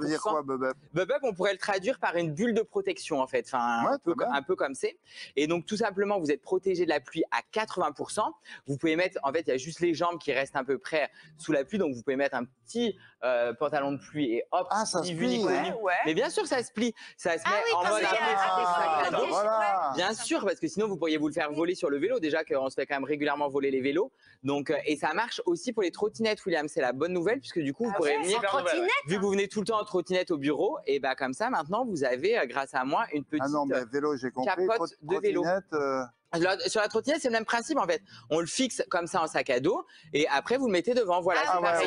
Ça veut dire quoi, Bubble Bubble, on pourrait le traduire par une bulle de protection en fait, enfin Ouais, un, peu, un comme c'est. Et donc tout simplement, vous êtes protégé de la pluie à 80%. Vous pouvez mettre, en fait, il y a juste les jambes qui restent à peu près sous la pluie, donc vous pouvez mettre un petit euh, pantalon de pluie et hop, Ah, ça se petit plie. unicorn. Ouais, ouais. Mais bien sûr, ça se plie, ça se Ah met oui, en mode un peu voilà. Bien sûr, parce que sinon vous pourriez vous le faire voler sur le vélo. Déjà qu'on se fait quand même régulièrement voler les vélos. Donc euh, et ça marche aussi pour les trottinettes, William. C'est la bonne nouvelle puisque du coup vous Ah pourrez ouais, venir. en trottinette Vu que vous venez tout le temps en trottinette au bureau, et bah comme ça maintenant vous avez euh, grâce à moi une petite. Ah non, mais vélo, j'ai compris. capote de vélo. euh, sur la trottinette c'est le même principe en fait. On le fixe comme ça en sac à dos et après vous le mettez devant. Voilà. Ah